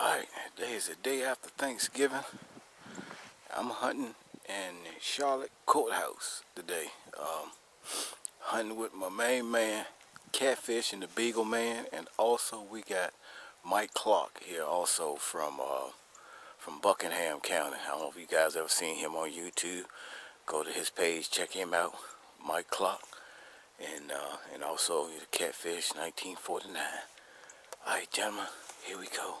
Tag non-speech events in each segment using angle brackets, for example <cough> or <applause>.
Alright, today is the day after Thanksgiving. I'm hunting in Charlotte Courthouse today. Um, hunting with my main man, Catfish and the Beagle Man, and also we got Mike Clark here also from uh, from Buckingham County. I don't know if you guys ever seen him on YouTube. Go to his page, check him out, Mike Clark, and uh, and also Catfish 1949. Alright, gentlemen, here we go.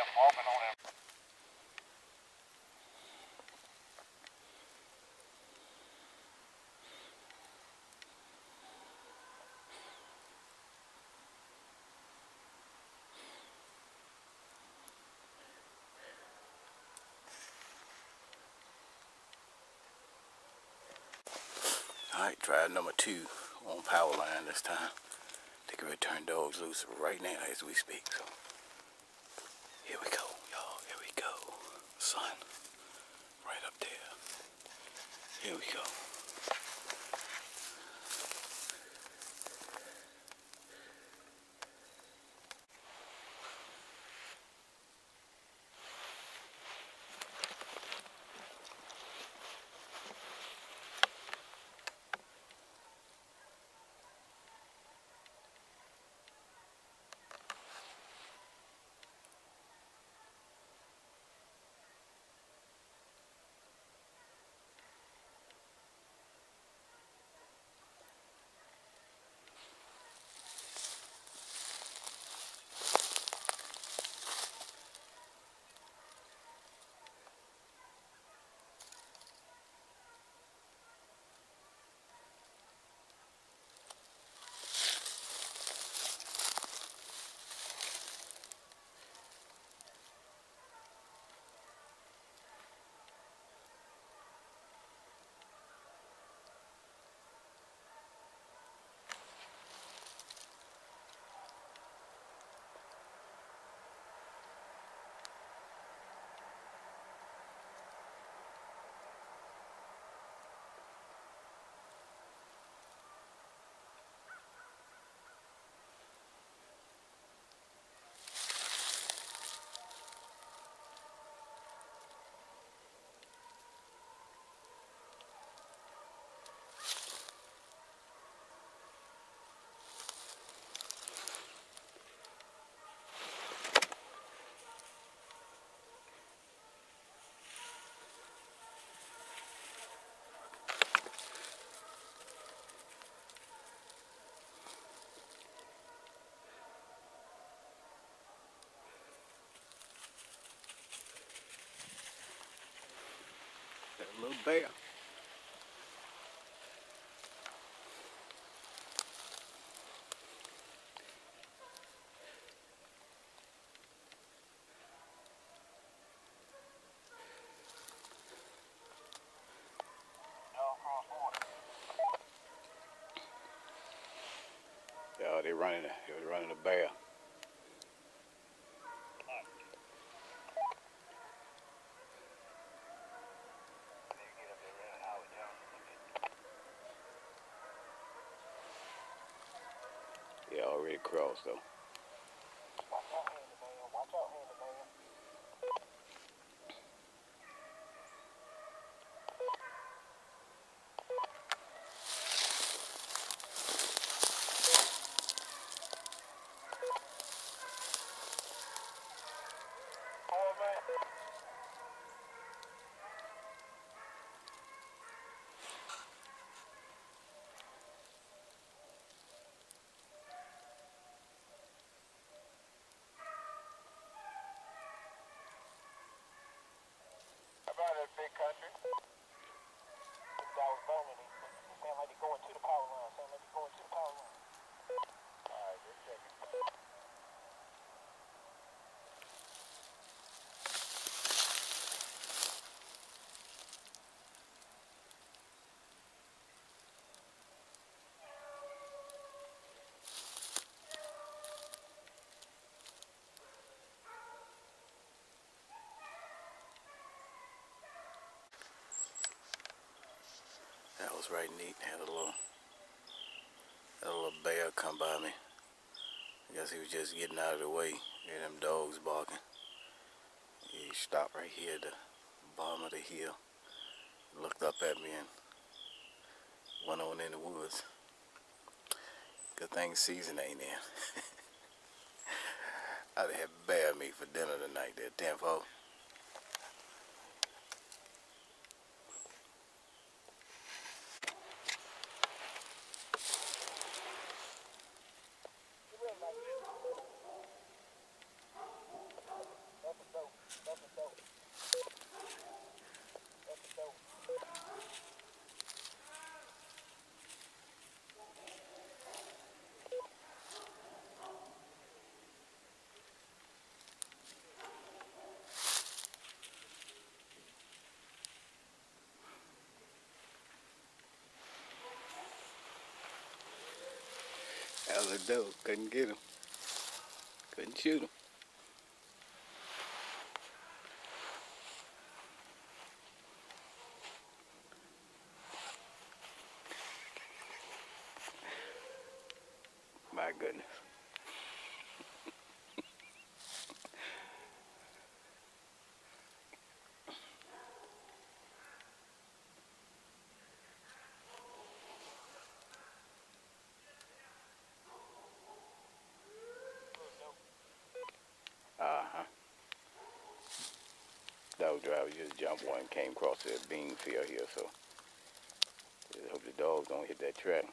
on him. Alright, trial number two on power line this time. They can return dogs loose right now as we speak. So here we go, y'all. Here we go. Sun. Right up there. Here we go. bear. Yeah, they're running. They're running a bear. Already crossed though. About that big country. This guy was burning. He, he sound like they're going to the power line. Sound like they're going to the power line. Alright, just checking. That was right neat. Had a little, had a little bear come by me. I guess he was just getting out of the way. Hear them dogs barking. He stopped right here at the bottom of the hill. Looked up at me and went on in the woods. Good thing season ain't in. <laughs> I'd have bear meat for dinner tonight there, tenfold. That's A dope. Couldn't get him. Couldn't shoot him. My goodness. Jumped one, came across the bean field here, so hope the dogs don't hit that track.